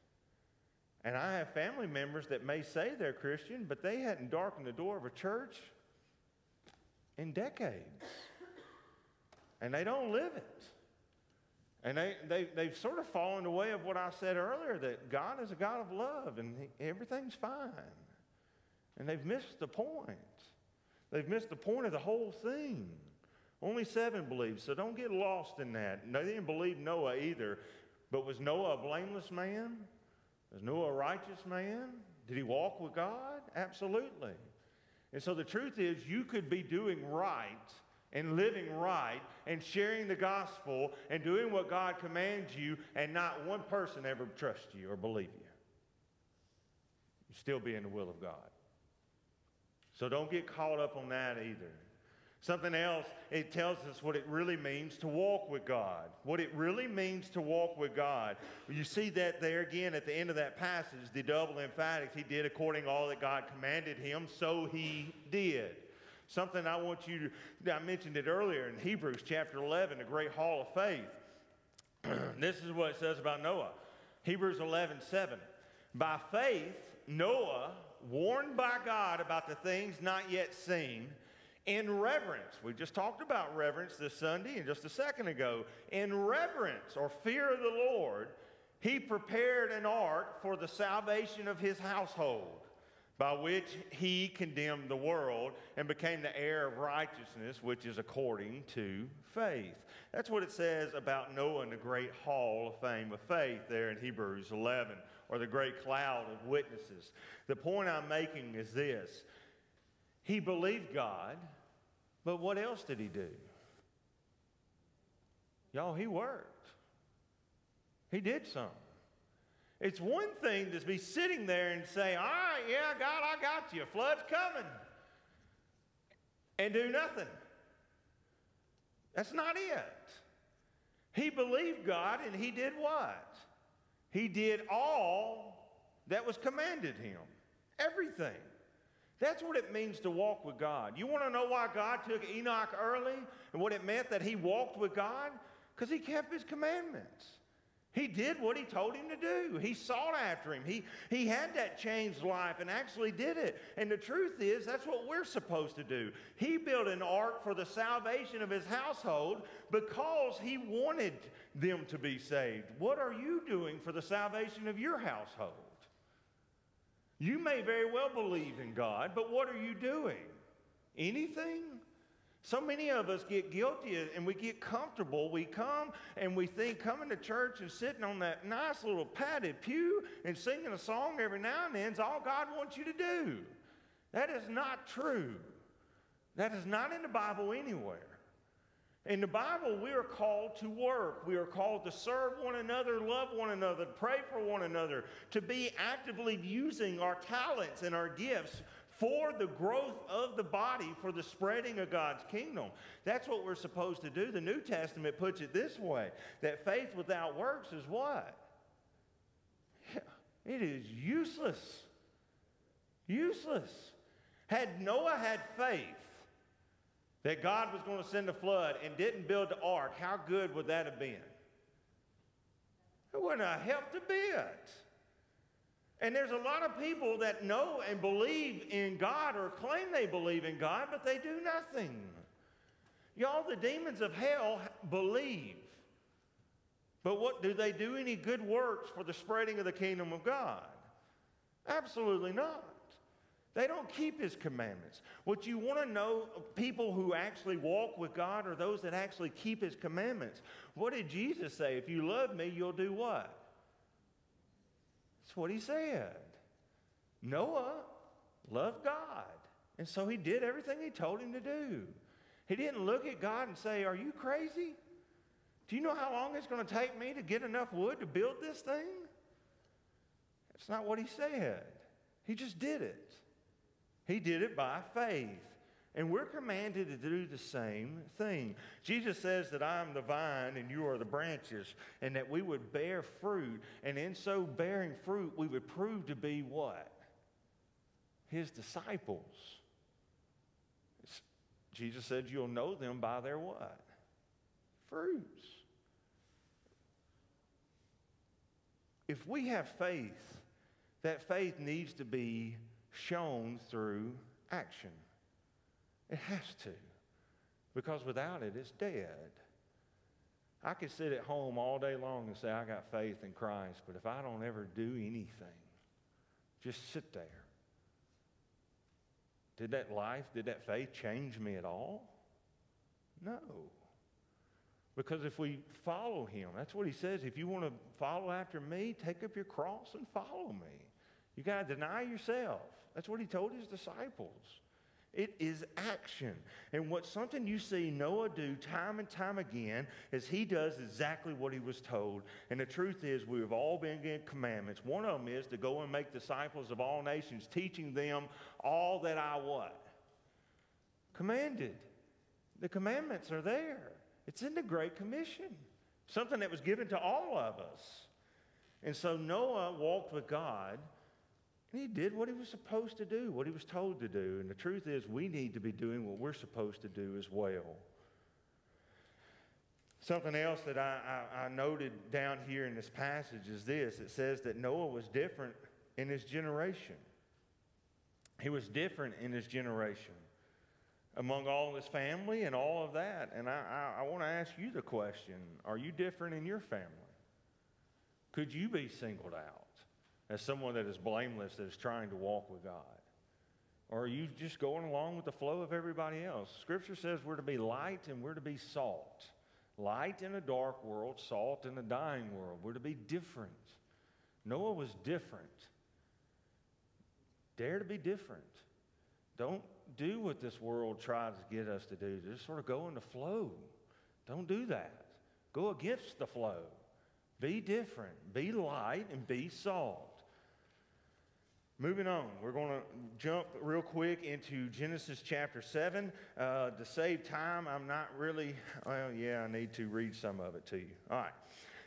And I have family members that may say they're Christian, but they hadn't darkened the door of a church in decades. And they don't live it. And they, they, they've sort of fallen away of what I said earlier that God is a God of love and everything's fine. And they've missed the point. They've missed the point of the whole thing. Only seven believed, so don't get lost in that. They didn't believe Noah either. But was Noah a blameless man? Was Noah a righteous man? Did he walk with God? Absolutely. And so the truth is, you could be doing right and living right and sharing the gospel and doing what God commands you, and not one person ever trust you or believe you. You still be in the will of God. So don't get caught up on that either. Something else, it tells us what it really means to walk with God. What it really means to walk with God. You see that there again at the end of that passage, the double emphatics. He did according to all that God commanded him, so he did. Something I want you to, I mentioned it earlier in Hebrews chapter 11, the great hall of faith. this is what it says about Noah. Hebrews 11, 7. By faith, Noah warned by God about the things not yet seen, in reverence. We just talked about reverence this Sunday and just a second ago. In reverence or fear of the Lord, he prepared an ark for the salvation of his household, by which he condemned the world and became the heir of righteousness, which is according to faith. That's what it says about Noah in the great hall of fame of faith there in Hebrews 11 or the great cloud of witnesses. The point I'm making is this He believed God, but what else did he do? Y'all, he worked. He did something. It's one thing to be sitting there and say, All right, yeah, God, I got you. Flood's coming. And do nothing. That's not it. He believed God and he did what? He did all that was commanded him. Everything. That's what it means to walk with God. You want to know why God took Enoch early and what it meant that he walked with God? Because he kept his commandments. He did what he told him to do. He sought after him. He, he had that changed life and actually did it. And the truth is, that's what we're supposed to do. He built an ark for the salvation of his household because he wanted them to be saved. What are you doing for the salvation of your household? You may very well believe in God, but what are you doing? Anything? So many of us get guilty and we get comfortable. We come and we think coming to church and sitting on that nice little padded pew and singing a song every now and then is all God wants you to do. That is not true. That is not in the Bible anywhere. In the Bible, we are called to work. We are called to serve one another, love one another, pray for one another, to be actively using our talents and our gifts for the growth of the body, for the spreading of God's kingdom. That's what we're supposed to do. The New Testament puts it this way that faith without works is what? It is useless. Useless. Had Noah had faith that God was going to send a flood and didn't build the ark, how good would that have been? It wouldn't have helped a bit. And there's a lot of people that know and believe in God or claim they believe in God, but they do nothing. Y'all, the demons of hell believe. But what do they do any good works for the spreading of the kingdom of God? Absolutely not. They don't keep his commandments. What you want to know, people who actually walk with God are those that actually keep his commandments. What did Jesus say? If you love me, you'll do what? That's what he said. Noah loved God. And so he did everything he told him to do. He didn't look at God and say, Are you crazy? Do you know how long it's going to take me to get enough wood to build this thing? That's not what he said. He just did it. He did it by faith. And we're commanded to do the same thing. Jesus says that I am the vine and you are the branches, and that we would bear fruit. And in so bearing fruit, we would prove to be what? His disciples. It's, Jesus said, You'll know them by their what? Fruits. If we have faith, that faith needs to be shown through action. It has to, because without it, it's dead. I could sit at home all day long and say, I got faith in Christ, but if I don't ever do anything, just sit there. Did that life, did that faith change me at all? No. Because if we follow him, that's what he says. If you want to follow after me, take up your cross and follow me. You got to deny yourself. That's what he told his disciples. It is action. And what something you see Noah do time and time again is he does exactly what he was told. And the truth is, we have all been given commandments. One of them is to go and make disciples of all nations, teaching them all that I what? Commanded. The commandments are there. It's in the Great Commission, something that was given to all of us. And so Noah walked with God and he did what he was supposed to do, what he was told to do. And the truth is, we need to be doing what we're supposed to do as well. Something else that I, I, I, noted down here in this passage is this it says that Noah was different in his generation. He was different in his generation among all his family and all of that. And I, I, I want to ask you the question Are you different in your family? Could you be singled out? As someone that is blameless, that is trying to walk with God? Or are you just going along with the flow of everybody else? Scripture says we're to be light and we're to be salt. Light in a dark world, salt in a dying world. We're to be different. Noah was different. Dare to be different. Don't do what this world tries to get us to do. Just sort of go in the flow. Don't do that. Go against the flow. Be different. Be light and be salt. Moving on, we're going to jump real quick into Genesis chapter 7. Uh, to save time, I'm not really, well, yeah, I need to read some of it to you. All right.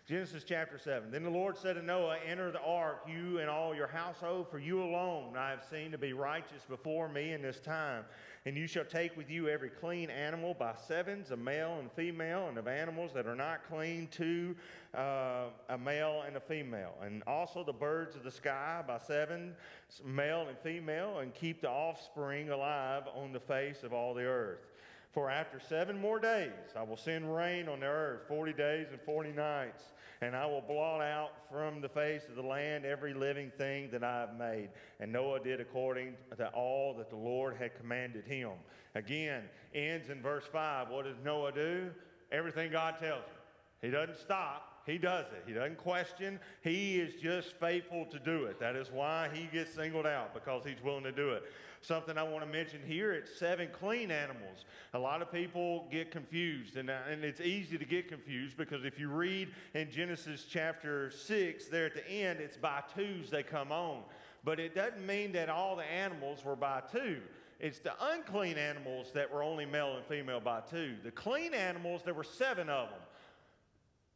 Genesis chapter 7. Then the Lord said to Noah, Enter the ark, you and all your household, for you alone I have seen to be righteous before me in this time. And you shall take with you every clean animal by sevens, a male and female, and of animals that are not clean, two, uh, a male and a female. And also the birds of the sky by seven, male and female, and keep the offspring alive on the face of all the earth. For after seven more days I will send rain on the earth, 40 days and 40 nights and I will blot out from the face of the land every living thing that I have made. And Noah did according to all that the Lord had commanded him. Again, ends in verse 5. What does Noah do? Everything God tells him. He doesn't stop. He does it. He doesn't question. He is just faithful to do it. That is why he gets singled out because he's willing to do it. Something I want to mention here it's seven clean animals. A lot of people get confused, and, uh, and it's easy to get confused because if you read in Genesis chapter 6, there at the end, it's by twos they come on. But it doesn't mean that all the animals were by two. It's the unclean animals that were only male and female by two. The clean animals, there were seven of them.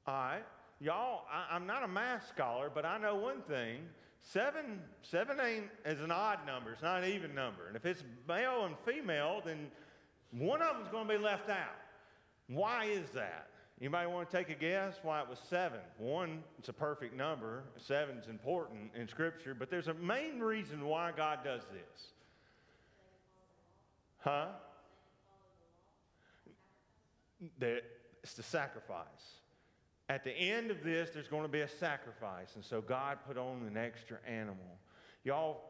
All right. Y'all, I, am not a math scholar, but I know one thing. Seven, seven ain't is an odd number. It's not an even number. And if it's male and female, then one of them's going to be left out. Why is that? Anybody want to take a guess why it was seven? One, it's a perfect number. Seven's important in Scripture, but there's a main reason why God does this. Huh? It's the sacrifice. At the end of this, there's going to be a sacrifice. And so God put on an extra animal. Y'all,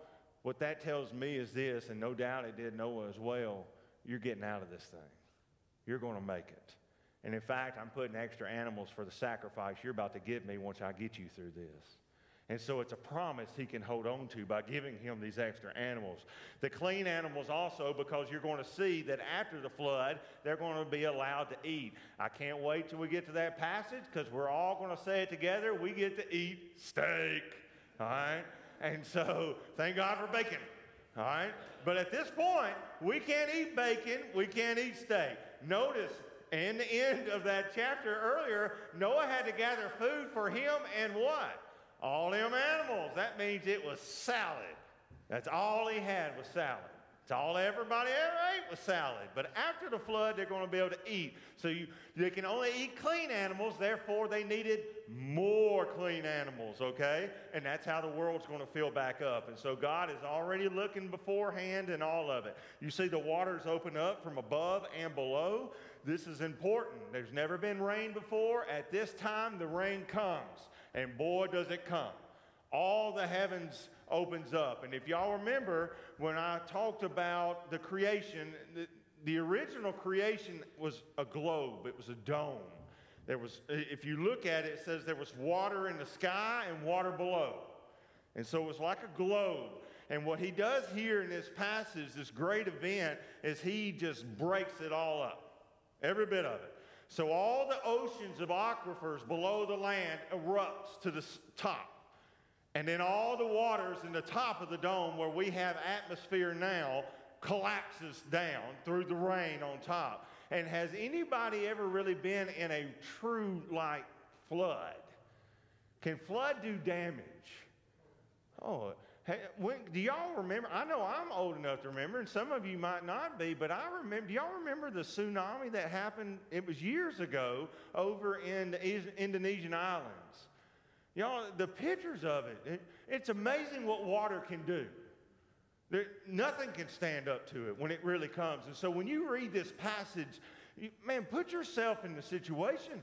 what that tells me is this, and no doubt it did Noah as well you're getting out of this thing. You're going to make it. And in fact, I'm putting extra animals for the sacrifice you're about to give me once I get you through this. And so it's a promise he can hold on to by giving him these extra animals. The clean animals also, because you're going to see that after the flood, they're going to be allowed to eat. I can't wait till we get to that passage because we're all going to say it together. We get to eat steak. All right? And so thank God for bacon. All right? But at this point, we can't eat bacon, we can't eat steak. Notice in the end of that chapter earlier, Noah had to gather food for him and what? All them animals. That means it was salad. That's all he had was salad. It's all everybody ever ate was salad. But after the flood, they're going to be able to eat. So you, they can only eat clean animals, therefore, they needed more clean animals, okay? And that's how the world's going to fill back up. And so God is already looking beforehand and all of it. You see the waters open up from above and below. This is important. There's never been rain before. At this time, the rain comes. And boy, does it come. All the heavens opens up. And if y'all remember, when I talked about the creation, the, the original creation was a globe, it was a dome. There was, if you look at it, it says there was water in the sky and water below. And so it was like a globe. And what he does here in this passage, this great event, is he just breaks it all up. Every bit of it. So all the oceans of aquifers below the land erupts to the top. And then all the waters in the top of the dome where we have atmosphere now collapses down through the rain on top. And has anybody ever really been in a true like flood? Can flood do damage? Oh, hey, when, do y'all remember? I know I'm old enough to remember, and some of you might not be, but I remember. Do y'all remember the tsunami that happened? It was years ago over in the Indonesian islands. Y'all, the pictures of it, it it's amazing what water can do. There, nothing can stand up to it when it really comes. And so when you read this passage, you, man, put yourself in the situation.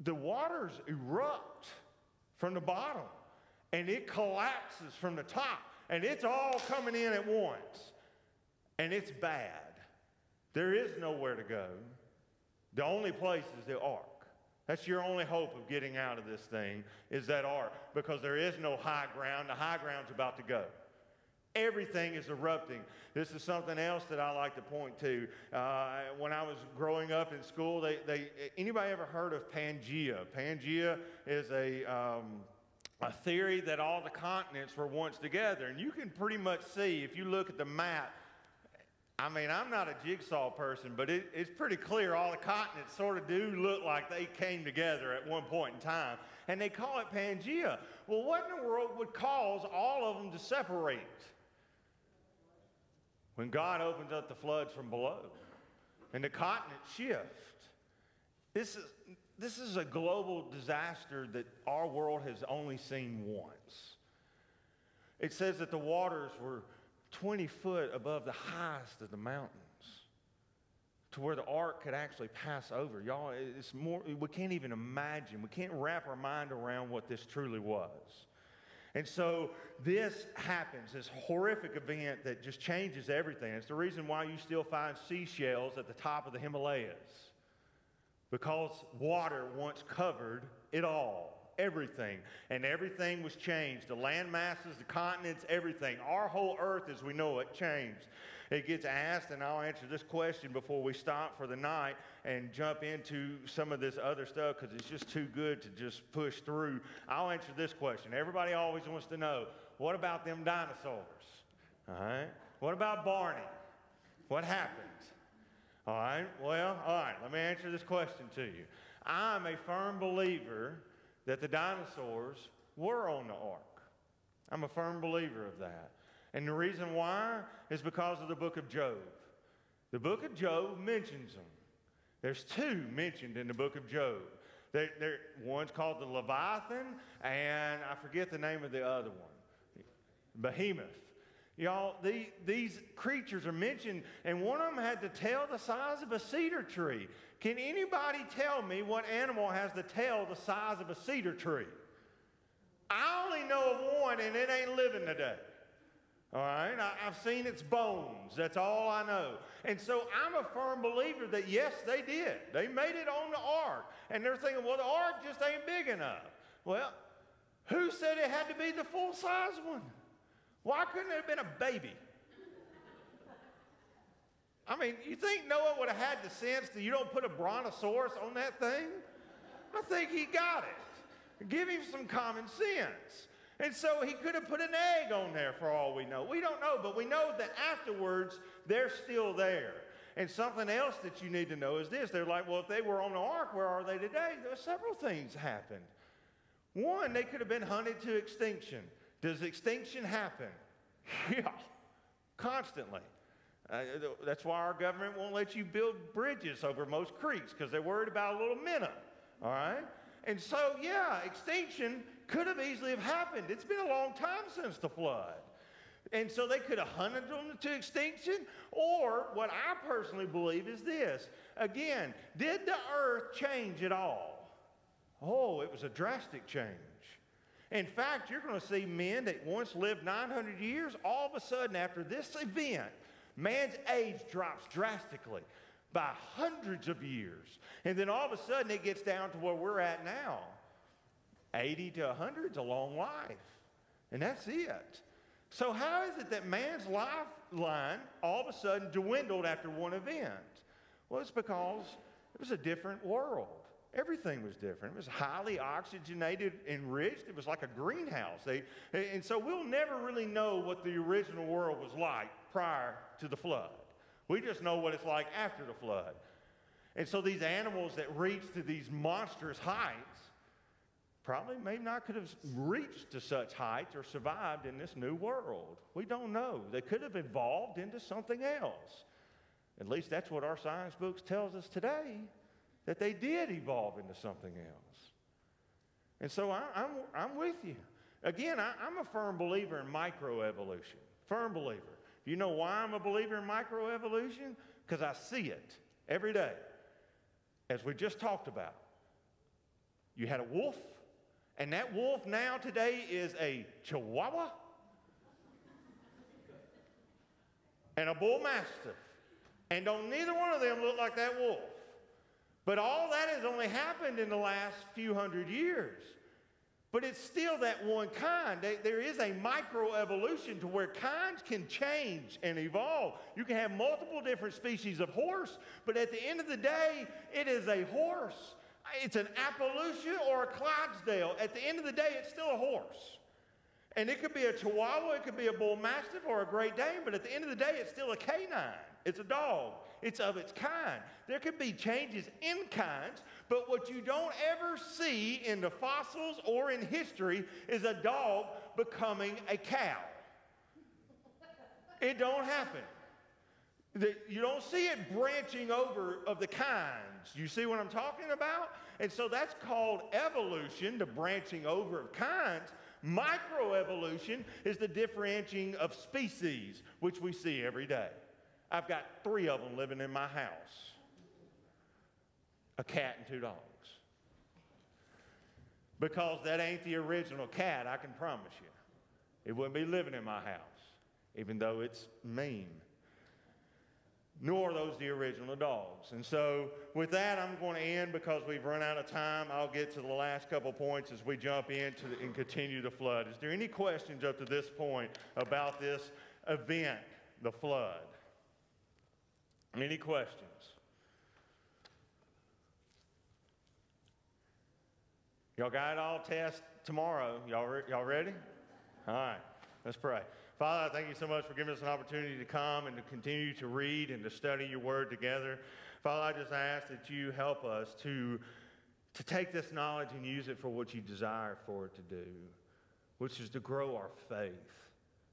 The waters erupt from the bottom and it collapses from the top and it's all coming in at once. And it's bad. There is nowhere to go. The only place is the ark. That's your only hope of getting out of this thing is that ark because there is no high ground. The high ground's about to go. Everything is erupting. This is something else that I like to point to. Uh, when I was growing up in school, they, they, anybody ever heard of Pangea? Pangea is a, um, a theory that all the continents were once together. And you can pretty much see, if you look at the map, I mean, I'm not a jigsaw person, but it, it's pretty clear all the continents sort of do look like they came together at one point in time. And they call it Pangea. Well, what in the world would cause all of them to separate? When God opens up the floods from below and the continents shift. This is, this is a global disaster that our world has only seen once. It says that the waters were 20 foot above the highest of the mountains to where the ark could actually pass over. Y'all, it's more, we can't even imagine. We can't wrap our mind around what this truly was. And so this happens, this horrific event that just changes everything. It's the reason why you still find seashells at the top of the Himalayas. Because water once covered it all everything. And everything was changed. The land masses, the continents, everything. Our whole earth as we know it changed. It gets asked, and I'll answer this question before we stop for the night and jump into some of this other stuff because it's just too good to just push through. I'll answer this question. Everybody always wants to know what about them dinosaurs? All right. What about Barney? What happened? All right. Well, all right. Let me answer this question to you. I'm a firm believer that the dinosaurs were on the ark. I'm a firm believer of that. And the reason why is because of the book of Job. The book of Job mentions them. There's two mentioned in the book of Job. They're, they're, one's called the Leviathan, and I forget the name of the other one Behemoth. Y'all, the, these creatures are mentioned, and one of them had the tail the size of a cedar tree. Can anybody tell me what animal has the tail the size of a cedar tree? I only know of one, and it ain't living today. All right, I, have seen its bones. That's all I know. And so I'm a firm believer that yes, they did. They made it on the ark. And they're thinking, well, the ark just ain't big enough. Well, who said it had to be the full size one? Why couldn't it have been a baby? I mean, you think Noah would have had the sense that you don't put a brontosaurus on that thing? I think he got it. Give him some common sense. And so he could have put an egg on there for all we know. We don't know, but we know that afterwards they're still there. And something else that you need to know is this. They're like, well, if they were on the ark, where are they today? There were several things happened. One, they could have been hunted to extinction. Does extinction happen? Yeah, constantly. Uh, that's why our government won't let you build bridges over most creeks because they're worried about a little minnow. All right? And so, yeah, extinction could have easily have happened. It's been a long time since the flood. And so they could have hunted them to extinction. Or what I personally believe is this again, did the earth change at all? Oh, it was a drastic change. In fact, you're going to see men that once lived 900 years, all of a sudden, after this event, man's age drops drastically by hundreds of years. And then all of a sudden, it gets down to where we're at now 80 to 100 is a long life. And that's it. So, how is it that man's lifeline all of a sudden dwindled after one event? Well, it's because it was a different world. Everything was different. It was highly oxygenated, enriched. It was like a greenhouse. They, and so we'll never really know what the original world was like prior to the flood. We just know what it's like after the flood. And so these animals that reached to these monstrous heights probably may not could have reached to such heights or survived in this new world. We don't know. They could have evolved into something else. At least that's what our science books tells us today, that they did evolve into something else. And so I, am I'm, I'm with you. Again, I, I'm a firm believer in microevolution. Firm believer. You know why I'm a believer in microevolution? Because I see it every day. As we just talked about. You had a wolf and that wolf now today is a Chihuahua and a Bull Mastiff. And don't neither one of them look like that wolf. But all that has only happened in the last few hundred years. But it's still that one kind. There is a microevolution to where kinds can change and evolve. You can have multiple different species of horse, but at the end of the day, it is a horse it's an Appaloosa or a Clydesdale. At the end of the day, it's still a horse. And it could be a Chihuahua, it could be a Bull Mastiff or a Great Dane, but at the end of the day, it's still a canine. It's a dog. It's of its kind. There could be changes in kinds, but what you don't ever see in the fossils or in history is a dog becoming a cow. It don't happen. You don't see it branching over of the kinds. You see what I'm talking about? And so that's called evolution, the branching over of kinds. Microevolution is the differentiating of species, which we see every day. I've got three of them living in my house a cat and two dogs. Because that ain't the original cat, I can promise you. It wouldn't be living in my house, even though it's mean. nor are those the original dogs. And so, with that, I'm going to end because we've run out of time. I'll get to the last couple points as we jump into the, and continue the flood. Is there any questions up to this point about this event, the flood? Any questions? Y'all got it all test tomorrow. Y'all, re- y'all ready? All right, let's pray. Father, I thank you so much for giving us an opportunity to come and to continue to read and to study your word together. Father, I just ask that you help us to, to take this knowledge and use it for what you desire for it to do, which is to grow our faith.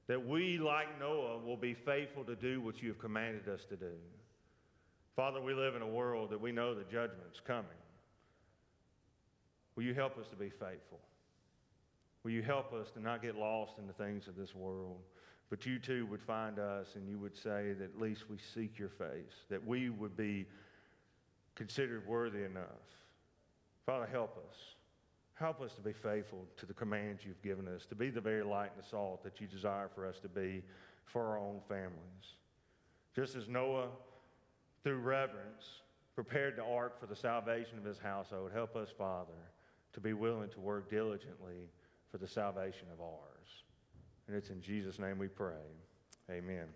That we, like Noah, will be faithful to do what you have commanded us to do. Father, we live in a world that we know the judgment's coming. Will you help us to be faithful? Will you help us to not get lost in the things of this world? But you too would find us and you would say that at least we seek your face, that we would be considered worthy enough. Father, help us. Help us to be faithful to the commands you've given us, to be the very light and the salt that you desire for us to be for our own families. Just as Noah, through reverence, prepared the ark for the salvation of his household, help us, Father, to be willing to work diligently for the salvation of ours. And it's in Jesus' name we pray. Amen.